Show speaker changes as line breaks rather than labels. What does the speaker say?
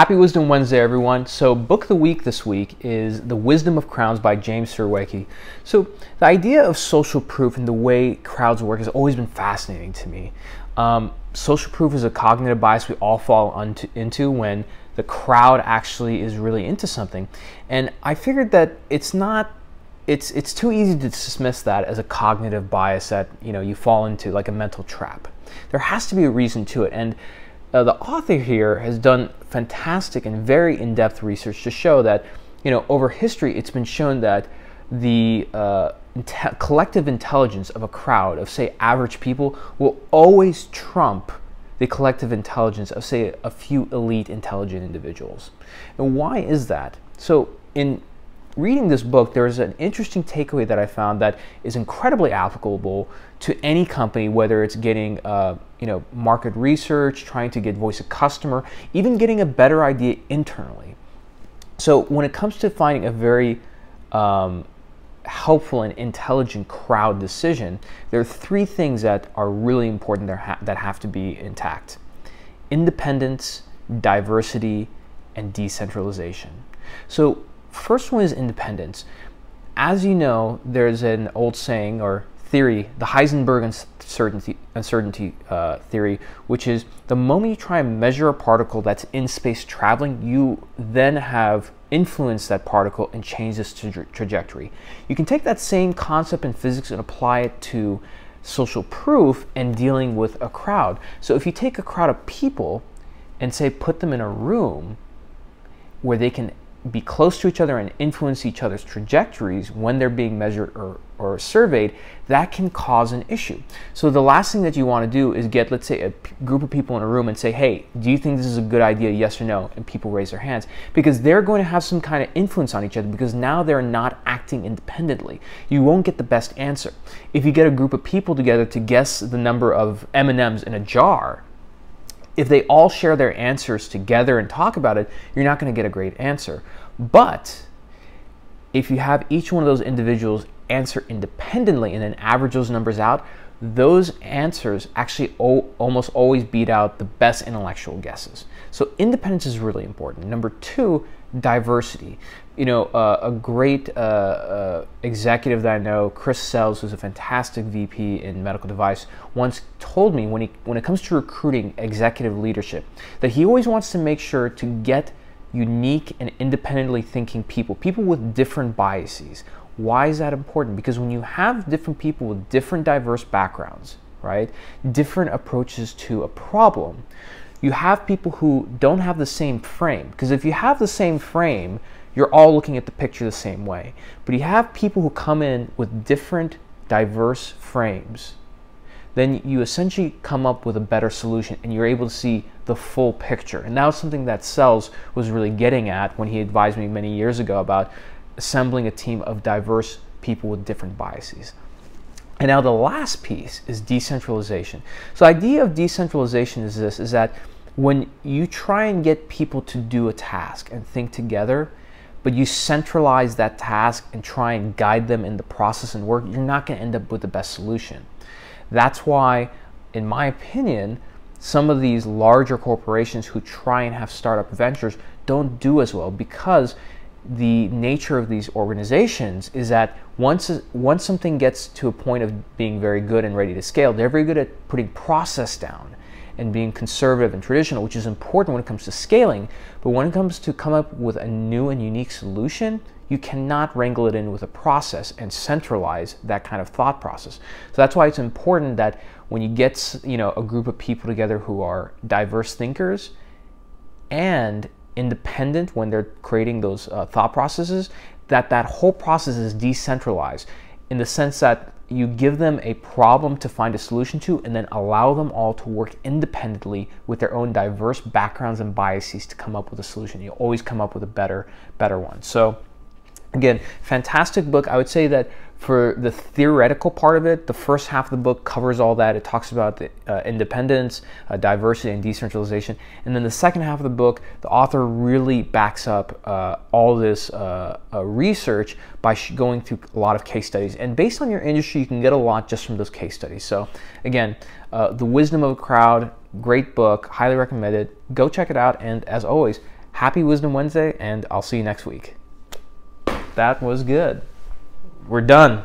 Happy Wisdom Wednesday, everyone. So, book of the week this week is The Wisdom of Crowds by James Surowiecki. So, the idea of social proof and the way crowds work has always been fascinating to me. Um, social proof is a cognitive bias we all fall unto, into when the crowd actually is really into something. And I figured that it's not it's it's too easy to dismiss that as a cognitive bias that you know you fall into like a mental trap. There has to be a reason to it, and uh, the author here has done fantastic and very in-depth research to show that, you know, over history, it's been shown that the uh, inte collective intelligence of a crowd of, say, average people will always trump the collective intelligence of, say, a few elite intelligent individuals. And why is that? So, in reading this book, there's an interesting takeaway that I found that is incredibly applicable to any company, whether it's getting uh, you know market research, trying to get voice of customer, even getting a better idea internally. So when it comes to finding a very um, helpful and intelligent crowd decision, there are three things that are really important that, ha that have to be intact: independence, diversity, and decentralization. So First one is independence. As you know, there's an old saying or theory, the Heisenberg uncertainty, uncertainty uh, theory, which is the moment you try and measure a particle that's in space traveling, you then have influenced that particle and change its tra trajectory. You can take that same concept in physics and apply it to social proof and dealing with a crowd. So if you take a crowd of people and say put them in a room where they can be close to each other and influence each other's trajectories when they're being measured or, or surveyed, that can cause an issue. So the last thing that you want to do is get, let's say, a group of people in a room and say, hey, do you think this is a good idea, yes or no? And people raise their hands because they're going to have some kind of influence on each other because now they're not acting independently. You won't get the best answer. If you get a group of people together to guess the number of M&Ms in a jar, if they all share their answers together and talk about it, you're not going to get a great answer. But if you have each one of those individuals answer independently and then average those numbers out, those answers actually almost always beat out the best intellectual guesses. So independence is really important. Number two, diversity. You know, uh, a great uh, uh, executive that I know, Chris Sells, who's a fantastic VP in medical device, once told me when he when it comes to recruiting executive leadership, that he always wants to make sure to get unique and independently thinking people, people with different biases. Why is that important? Because when you have different people with different diverse backgrounds, right, different approaches to a problem, you have people who don't have the same frame. Because if you have the same frame, you're all looking at the picture the same way. But you have people who come in with different diverse frames, then you essentially come up with a better solution and you're able to see the full picture. And that was something that Sells was really getting at when he advised me many years ago about assembling a team of diverse people with different biases. And now the last piece is decentralization. So the idea of decentralization is this, is that when you try and get people to do a task and think together, but you centralize that task and try and guide them in the process and work, you're not going to end up with the best solution. That's why, in my opinion, some of these larger corporations who try and have startup ventures don't do as well because the nature of these organizations is that once once something gets to a point of being very good and ready to scale, they're very good at putting process down and being conservative and traditional, which is important when it comes to scaling. But when it comes to come up with a new and unique solution, you cannot wrangle it in with a process and centralize that kind of thought process. So that's why it's important that when you get you know a group of people together who are diverse thinkers and independent when they're creating those uh, thought processes, that that whole process is decentralized in the sense that you give them a problem to find a solution to and then allow them all to work independently with their own diverse backgrounds and biases to come up with a solution. You always come up with a better, better one. So Again, fantastic book. I would say that for the theoretical part of it, the first half of the book covers all that. It talks about the, uh, independence, uh, diversity, and decentralization. And then the second half of the book, the author really backs up uh, all this uh, uh, research by going through a lot of case studies. And based on your industry, you can get a lot just from those case studies. So again, uh, The Wisdom of a Crowd, great book, highly recommended. Go check it out. And as always, happy Wisdom Wednesday, and I'll see you next week. That was good we're done.